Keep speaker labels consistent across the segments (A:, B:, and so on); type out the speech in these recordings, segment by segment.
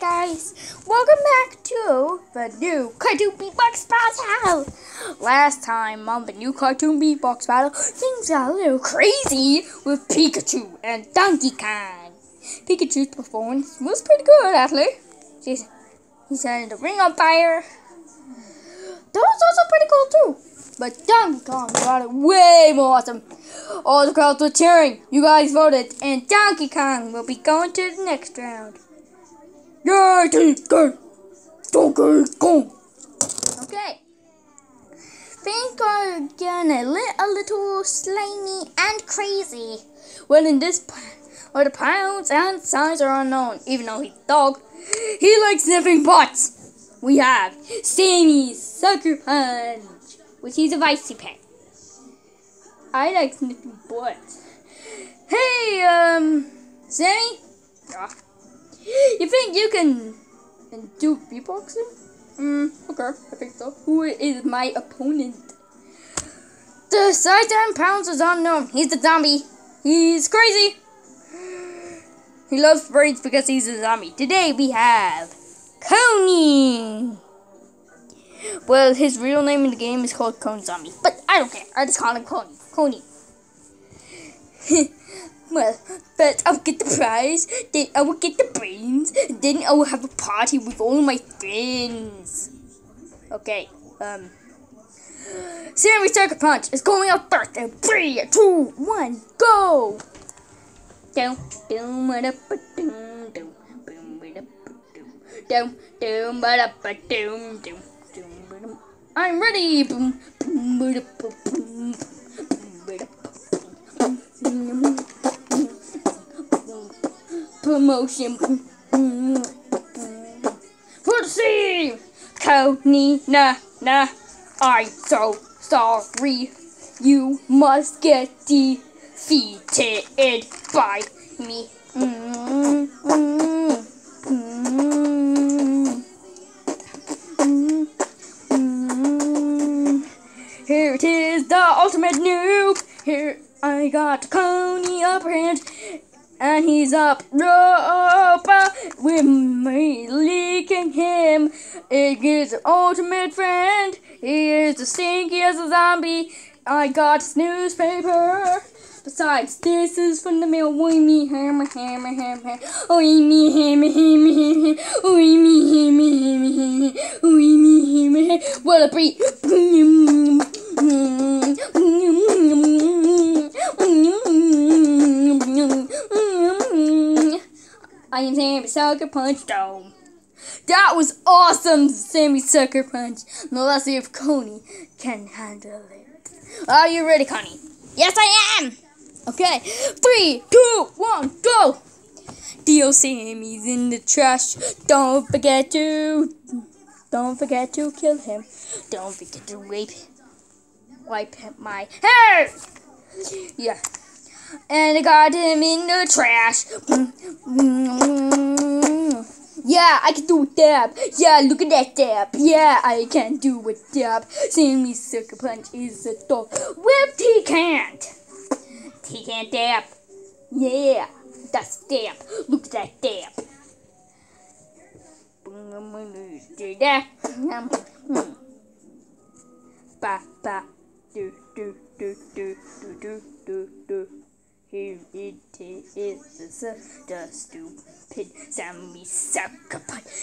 A: guys, welcome back to the new Cartoon Beatbox Battle. Last time on the new Cartoon Beatbox Battle, things got a little crazy with Pikachu and Donkey Kong. Pikachu's performance was pretty good, actually. He's, he set the ring on fire. That was also pretty cool too. But Donkey Kong got it way more awesome. All the crowds were cheering. You guys voted, and Donkey Kong will be going to the next round. Yay, Donkey Kong! Donkey Kong! Okay. Things are gonna li- a little slimy and crazy. Well, in this where the pounds and size are unknown, even though he's dog, he likes sniffing butts. We have Sammy's Sucker Punch, which he's a icy pet. I like sniffing butts. Hey, um, Sammy? Ah. You think you can do beatboxing? Hmm, okay, I think so. Who is my opponent? The size and pounds is unknown. He's the zombie. He's crazy. He loves brains because he's a zombie. Today we have Coney. Well, his real name in the game is called Cone Zombie, but I don't care. I just call him Coney. Coney. well, but I'll get the prize, then I will get the brains, then I will have a party with all my friends. Okay, um. Sammy Sucker Punch is going out first in three, two, one, go! Down, down, ba da ba doom, doom, boom, ba doom, down, down, ba doom, doom, doom, ba dum. I'm ready! Boom, boom, boom, boom, Promotion. For the sea! Coney, na, na. I'm so sorry. You must get defeated by me. Here it is, the ultimate noob. Here I got Coney upper hand, and he's up rope with me leaking him. It is the ultimate friend. He is the stinky as a zombie. I got his newspaper. Besides, this is from the mail. Oi me hammer hammer hammer. Oi me hammer hammer hammer. Oi me hammer hammer hammer. Oi me hammer. What a breed. Sammy Sucker Punch Dome. That was awesome, Sammy Sucker Punch. Now let's see if Coney can handle it. Are you ready, Coney? Yes, I am. Okay, three, two, one, go. Dio Sammy's in the trash. Don't forget to, don't forget to kill him. Don't forget to rape, wipe my hair. Yeah. And I got him in the trash. Mm, mm, mm. Yeah, I can do a dab. Yeah, look at that dab. Yeah, I can do a dab. Sammy Sucker Punch is a dog. Whipped he can't. He can't dab. Yeah, that's dab. Look at that dab. Do that. Hmm. Ba ba do do do do do do do do. Here it is, the stupid Sammy Sucker.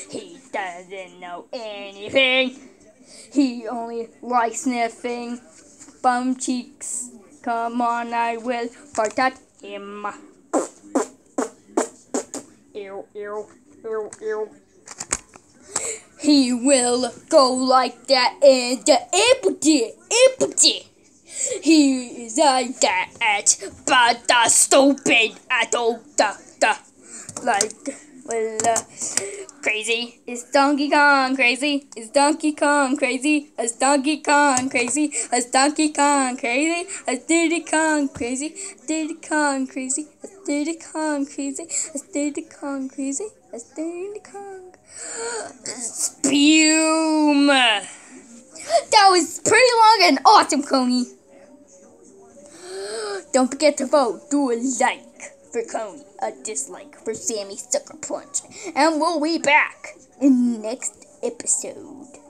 A: He doesn't know anything. He only likes sniffing bum cheeks. Come on, I will fart at him. Ew, ew, ew, ew. He will go like that and the empty, empty. He is like that, but the stupid adult, the, the, like, well, uh, crazy. Is Donkey Kong crazy? Is Donkey Kong crazy? Is Donkey Kong crazy? Is Donkey Kong crazy? Is Diddy Kong crazy? Diddy Kong crazy? Is Diddy Kong crazy? Is Diddy Kong crazy? Is Diddy Kong? Spume! That was pretty long and awesome, Coney. Don't forget to vote. Do a like. for Coney, a dislike for Sammy Sucker Punch, and we'll be back in the next episode.